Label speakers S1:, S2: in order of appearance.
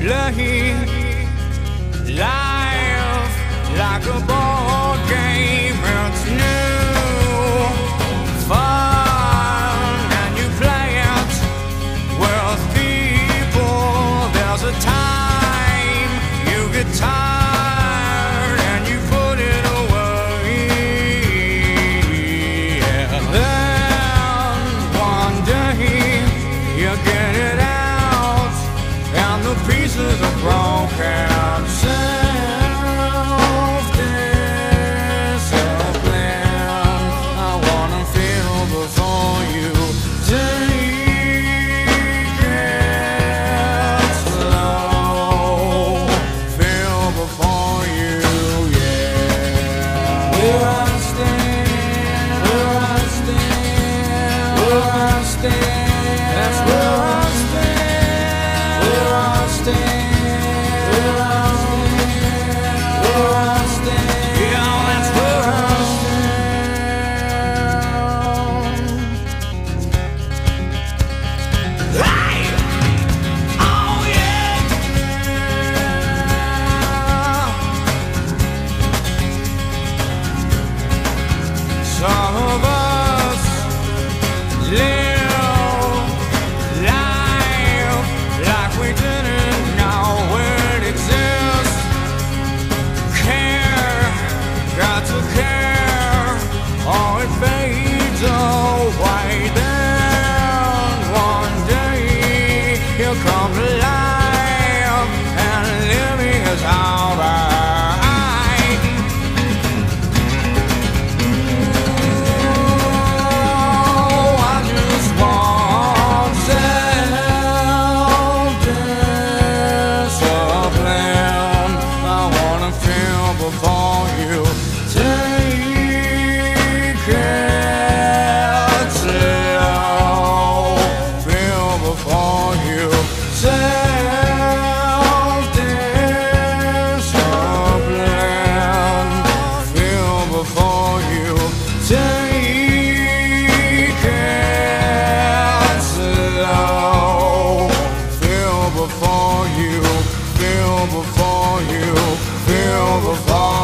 S1: Live life like a boy. stay before you, feel before you, feel before you,